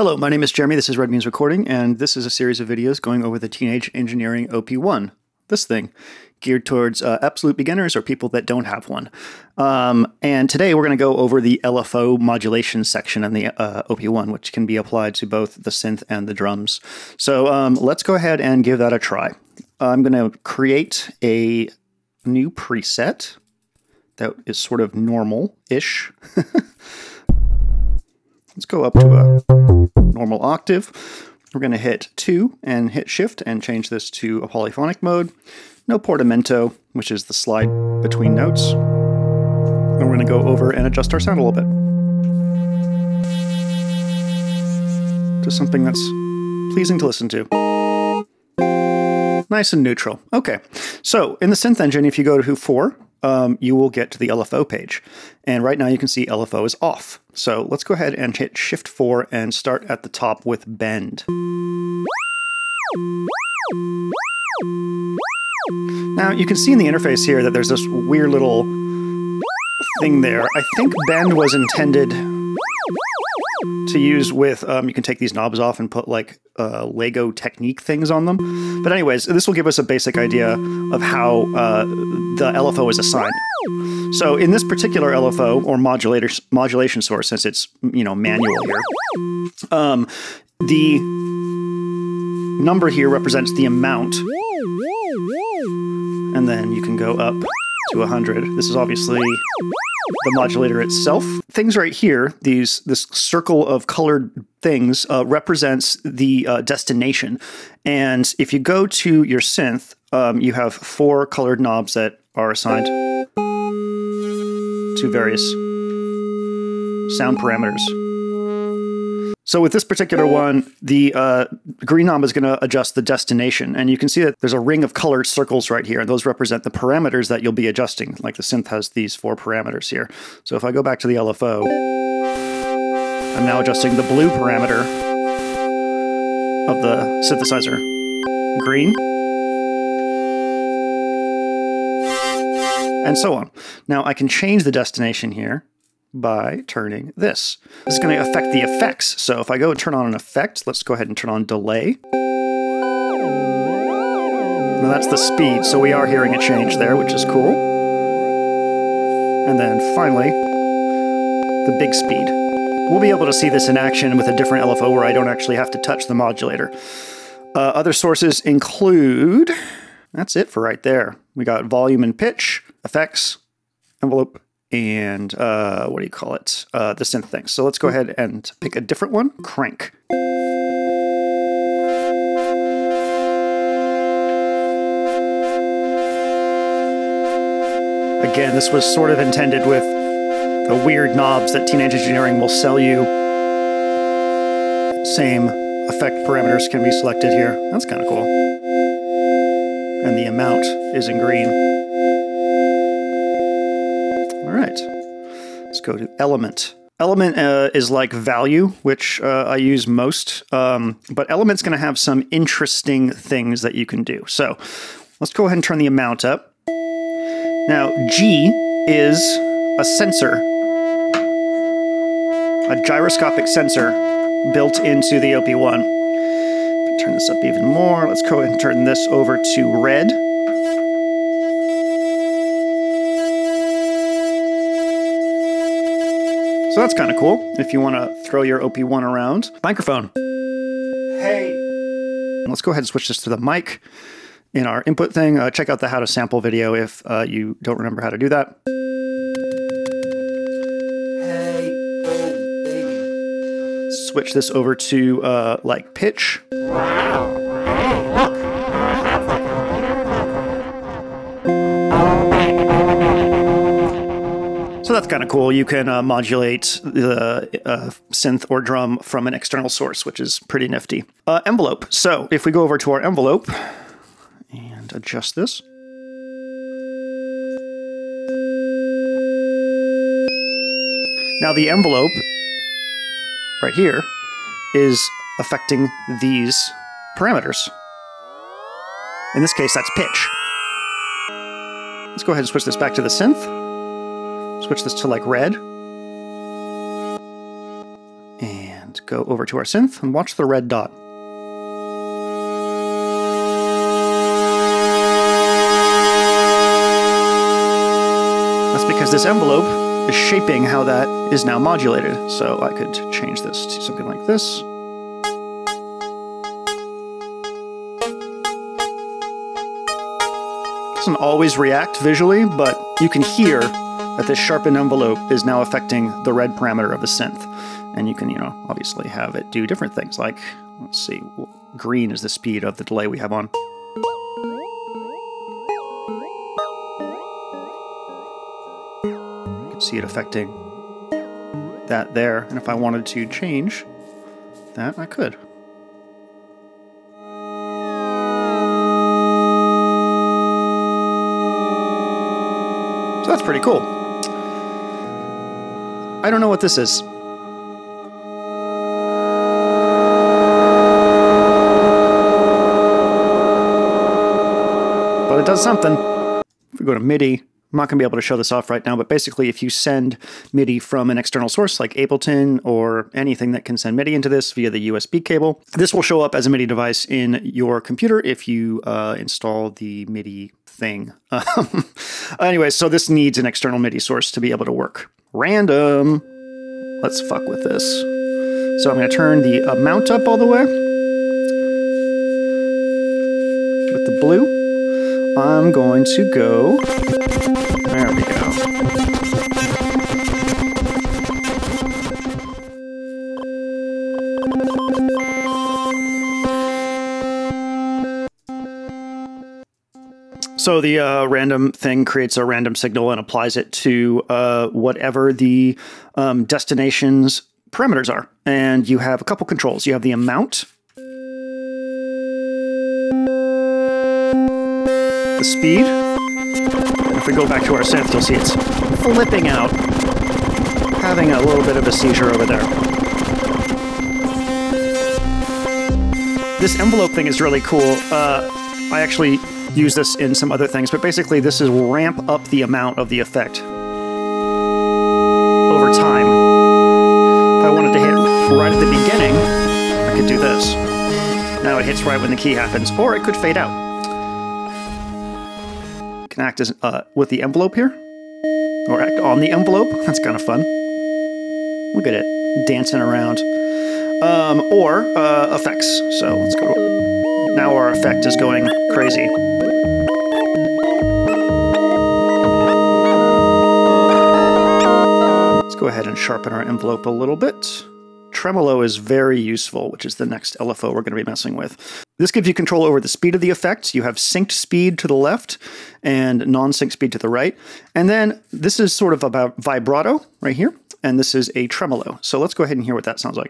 Hello, my name is Jeremy. This is Red Means Recording, and this is a series of videos going over the Teenage Engineering OP1. This thing, geared towards uh, absolute beginners or people that don't have one. Um, and today we're going to go over the LFO modulation section in the uh, OP1, which can be applied to both the synth and the drums. So um, let's go ahead and give that a try. I'm going to create a new preset that is sort of normal-ish. Go up to a normal octave. We're going to hit 2 and hit Shift and change this to a polyphonic mode. No portamento, which is the slide between notes. And we're going to go over and adjust our sound a little bit. To something that's pleasing to listen to. Nice and neutral. Okay, so in the synth engine, if you go to 4, um, you will get to the LFO page. And right now you can see LFO is off. So let's go ahead and hit Shift 4 and start at the top with Bend. Now you can see in the interface here that there's this weird little thing there. I think Bend was intended to use with, um, you can take these knobs off and put like uh, Lego Technic things on them. But anyways, this will give us a basic idea of how uh, the LFO is assigned. So in this particular LFO or modulator modulation source, since it's you know manual here, um, the number here represents the amount, and then you can go up to 100. This is obviously the modulator itself. Things right here, these this circle of colored things uh, represents the uh, destination. And if you go to your synth, um, you have four colored knobs that are assigned to various sound parameters. So with this particular one, the uh, green knob is going to adjust the destination. And you can see that there's a ring of colored circles right here. And those represent the parameters that you'll be adjusting. Like the synth has these four parameters here. So if I go back to the LFO, I'm now adjusting the blue parameter of the synthesizer. Green. And so on. Now I can change the destination here by turning this. This is going to affect the effects. So if I go and turn on an effect, let's go ahead and turn on delay. Now that's the speed, so we are hearing a change there, which is cool. And then finally, the big speed. We'll be able to see this in action with a different LFO where I don't actually have to touch the modulator. Uh, other sources include, that's it for right there. We got volume and pitch, effects, envelope, and uh, what do you call it? Uh, the synth thing. So let's go ahead and pick a different one, crank. Again, this was sort of intended with the weird knobs that Teenage Engineering will sell you. Same effect parameters can be selected here. That's kind of cool. And the amount is in green. Let's go to element. Element uh, is like value, which uh, I use most, um, but element's going to have some interesting things that you can do. So let's go ahead and turn the amount up. Now, G is a sensor, a gyroscopic sensor built into the OP1. Turn this up even more. Let's go ahead and turn this over to red. So that's kind of cool if you want to throw your OP1 around. Microphone. Hey. Let's go ahead and switch this to the mic in our input thing. Uh, check out the how to sample video if uh, you don't remember how to do that. Hey. Switch this over to uh, like pitch. Wow. Kind of cool. You can uh, modulate the uh, synth or drum from an external source, which is pretty nifty. Uh, envelope. So if we go over to our envelope and adjust this. Now the envelope right here is affecting these parameters. In this case, that's pitch. Let's go ahead and switch this back to the synth switch this to like red. And go over to our synth and watch the red dot. That's because this envelope is shaping how that is now modulated. So I could change this to something like this. Doesn't always react visually, but you can hear that this sharpened envelope is now affecting the red parameter of the synth. And you can, you know, obviously have it do different things like, let's see, green is the speed of the delay we have on. You can see it affecting that there. And if I wanted to change that, I could. So that's pretty cool. I don't know what this is. But it does something. If we go to MIDI, I'm not going to be able to show this off right now, but basically if you send MIDI from an external source like Ableton or anything that can send MIDI into this via the USB cable, this will show up as a MIDI device in your computer if you uh, install the MIDI thing. Um, anyway, so this needs an external MIDI source to be able to work. Random. Let's fuck with this. So I'm going to turn the amount up all the way. With the blue, I'm going to go... There we go. So the uh, random thing creates a random signal and applies it to uh, whatever the um, destination's parameters are. And you have a couple controls. You have the amount, the speed. If we go back to our synth, you'll see it's flipping out, having a little bit of a seizure over there. This envelope thing is really cool. Uh, I actually use this in some other things, but basically this is ramp up the amount of the effect over time. If I wanted to hit right at the beginning, I could do this. Now it hits right when the key happens, or it could fade out. Can act as uh, with the envelope here, or act on the envelope. That's kind of fun. Look at it dancing around. Um, or uh, effects. So let's go. Now our effect is going crazy. Go ahead and sharpen our envelope a little bit. Tremolo is very useful, which is the next LFO we're going to be messing with. This gives you control over the speed of the effect. You have synced speed to the left and non-sync speed to the right. And then this is sort of about vibrato right here, and this is a tremolo. So let's go ahead and hear what that sounds like.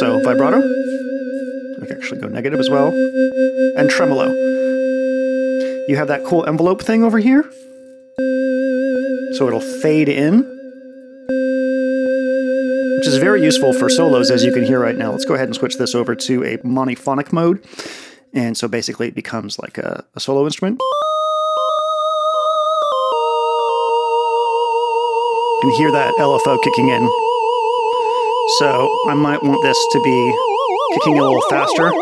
So vibrato go negative as well. And tremolo. You have that cool envelope thing over here. So it'll fade in. Which is very useful for solos, as you can hear right now. Let's go ahead and switch this over to a monophonic mode. And so basically it becomes like a, a solo instrument. You can hear that LFO kicking in. So I might want this to be kicking a little faster.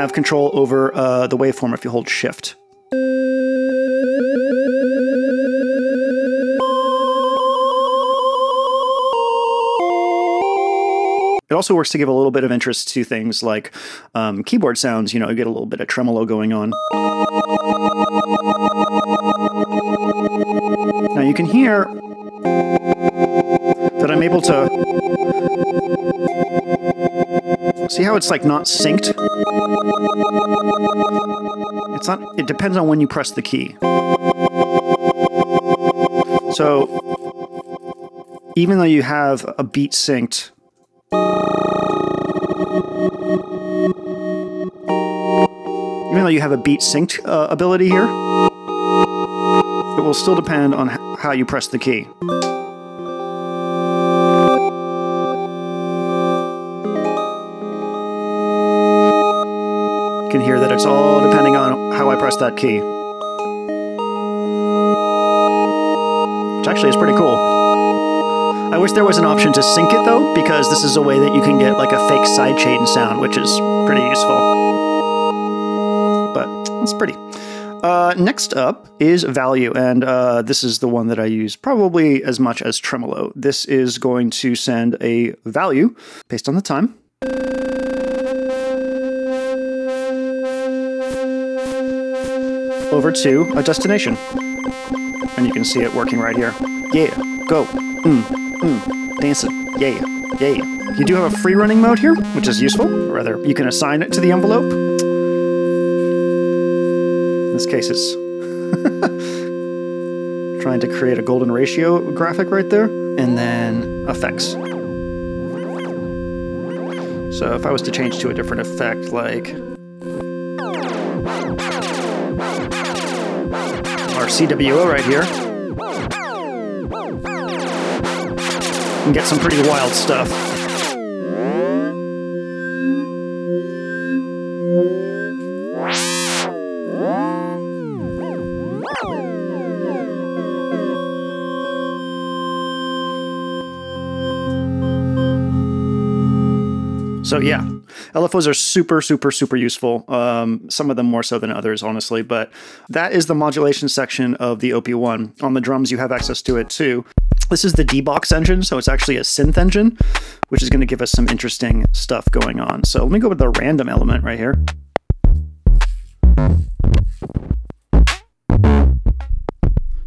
Have control over uh, the waveform if you hold shift. It also works to give a little bit of interest to things like um, keyboard sounds. You know, you get a little bit of tremolo going on. Now you can hear that I'm able to See how it's like not synced? It's not, it depends on when you press the key. So even though you have a beat synced, even though you have a beat synced uh, ability here, it will still depend on how you press the key. Can hear that it's all depending on how I press that key. Which actually is pretty cool. I wish there was an option to sync it though, because this is a way that you can get like a fake sidechain sound, which is pretty useful. But it's pretty. Uh, next up is value, and uh, this is the one that I use probably as much as tremolo. This is going to send a value based on the time. Over to a destination. And you can see it working right here. Yeah, go, mm, mm, dancing, yeah, yeah. You do have a free running mode here, which is useful. Rather, you can assign it to the envelope. In this case, it's trying to create a golden ratio graphic right there. And then effects. So if I was to change to a different effect, like CWO right here. And get some pretty wild stuff. So yeah, LFOs are super, super, super useful. Um, some of them more so than others, honestly. But that is the modulation section of the OP1. On the drums, you have access to it too. This is the D-Box engine, so it's actually a synth engine, which is going to give us some interesting stuff going on. So let me go with the random element right here.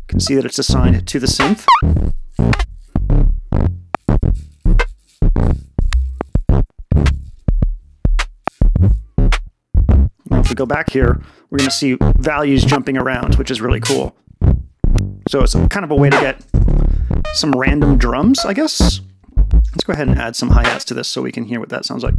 You can see that it's assigned to the synth. Go back here, we're going to see values jumping around, which is really cool. So it's kind of a way to get some random drums, I guess. Let's go ahead and add some hi-hats to this so we can hear what that sounds like.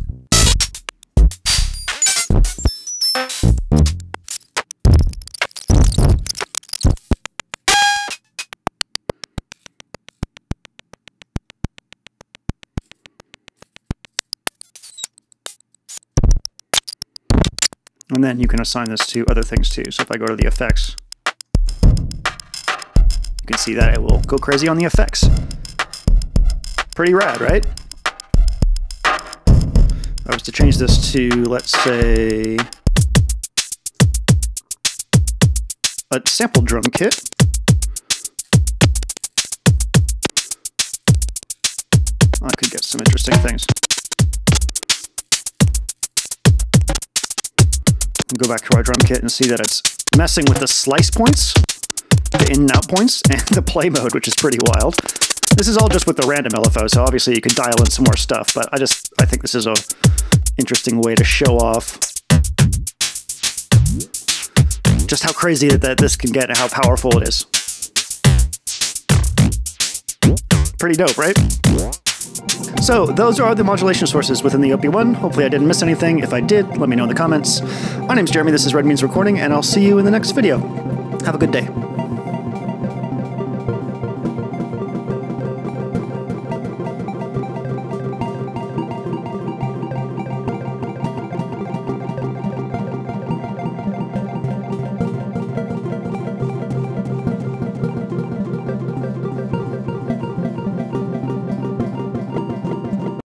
And then you can assign this to other things too. So if I go to the effects, you can see that it will go crazy on the effects. Pretty rad, right? If I was to change this to, let's say, a sample drum kit. I could get some interesting things. Go back to our drum kit and see that it's messing with the slice points, the in and out points, and the play mode, which is pretty wild. This is all just with the random LFO, so obviously you could dial in some more stuff, but I just, I think this is a interesting way to show off just how crazy that this can get and how powerful it is. Pretty dope, right? So those are the modulation sources within the OP1. Hopefully I didn't miss anything. If I did, let me know in the comments. My name's Jeremy, this is Red Means Recording, and I'll see you in the next video. Have a good day.